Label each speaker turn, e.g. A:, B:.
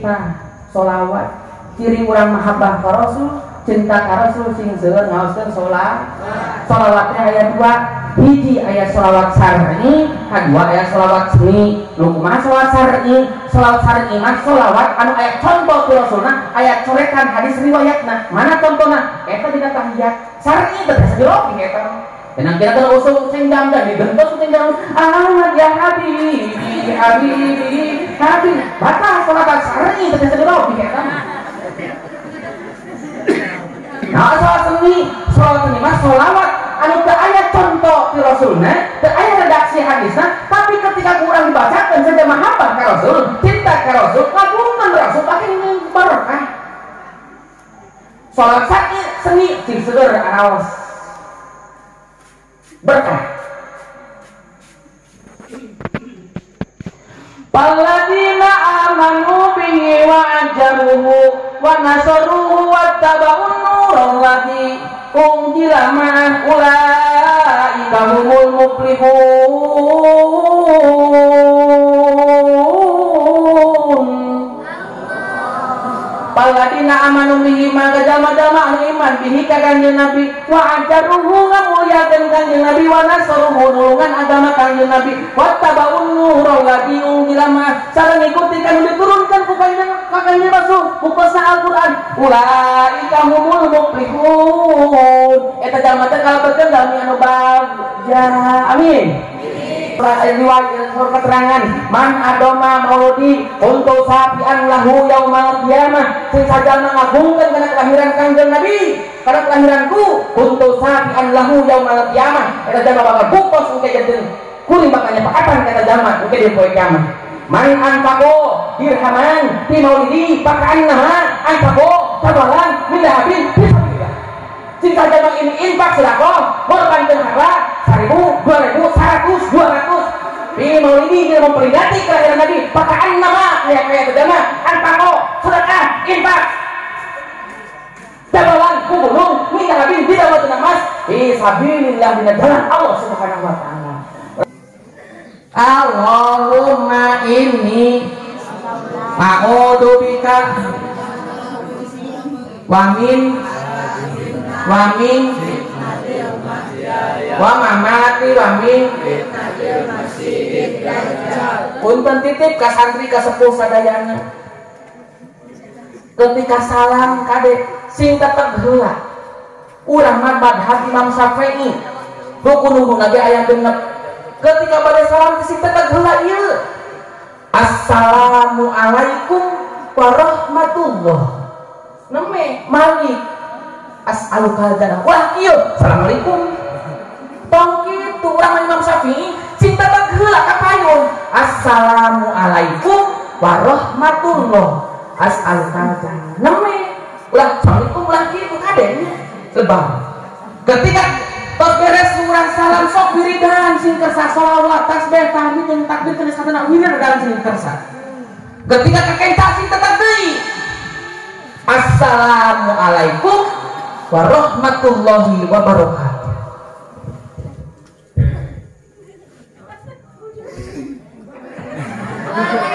A: nah solawat ciri orang mahabbah ka rasul cinta ka rasul sing seueur ngaoskeun sholat. Sholawatnya ayat dua hiji ayat sholawat syar'i kedua ayat sholawat seni lu kumaha sholawat syar'i sholawat syar'i mah sholawat anu ayat contoh ku ayat coretan hadis riwayatna. Mana contohna? Eta dina tahiyat syar'i teh biasa diropi eta. Tenang kita kalau usul sendam dan dibentuk sendam Ahmad ya Habibi Habibi Habibi Batas sholat syar'i teh biasa diropi eta Nah, sholat seni, sholat seni mah sholawat anu teu aya contoh di rasulna, teu aya redaksi hadisna, tapi ketika kurang dibacakan saja mahabbah ka rasul, cinta ka rasul, kagungkeun rasul pake berkah. Sholat seni, seni sing seueur araos. Berkah. Palladina nasaruhu wa taba'un nurul ladhi unzila ma'ah ulaika humul muflihun. Paladina amanu bihi maka jama-jama anu iman bihi ka kanjeng Nabi. Wa ajaruhu ngamuliakeun kanjeng Nabi wa nasaruhu nulungan agama kanjeng Nabi. Wa tabaun nurul ladhi unzila ma'ah sareng ngikuti kanu diturunkan ku kanjeng ka kanjeng Rasul bukusa Al-Qur'an. Ulaika humul muflihun. Eta jalma teh kalebetkeun dalmi anu bagja amin. Riwayat keterangan. Man adoma mauludi untuk sapian lahu yaumal qiyamah. Sing sajana ngagungkeun kana kelahiran kanjeng Nabi. Karena kelahiranku untuk sapian lahu yaumal qiyamah. Eta jalma bakal bukos engke jeung kuring bakal nyapaatan kata jalma engke di poe kiamat. Man anfaqo dirhaman fi maulidi pakaan nama anfaqo sabalan min dahabin fi sabilillah sing sajana ini infak sedekah korbankeun harta seribu, dua ribu, seratus, dua ratus. Di maulidi kita memperingati kelahiran Nabi pakaan nama kayak kayak kedama anpako sedekah infak jabalan ku gunung minta Nabi tidak mau tenang mas Isabilillah di jalan Allah subhanahu wa ta'ala. Allahumma inni a'udhu bika wa min wa mamati wa min punten titip ka santri ka sepuh sadayana. Ketika salam kade sing tetep heula. Urang mah madhab Imam Syafi'i. Rukun rukun lagi aya genep. Ketika pada salam sing tetep heula ieu. Assalamu alaikum warahmatullah. Neme malik as'aluka jannah wah ieu assalamualaikum. Tong kitu urang Imam Syafi'i cinta tak heula ka assalamualaikum warahmatullah. As'aluka jannah neme. Ulah assalamualaikum ulah kitu kadenya lebah ketika tos beres salam sok wiridan sing kersa sholawat tasbih tahmid takbir kana satana wiridan sing kersa ketika kakek tetep deui assalamualaikum warahmatullahi wabarakatuh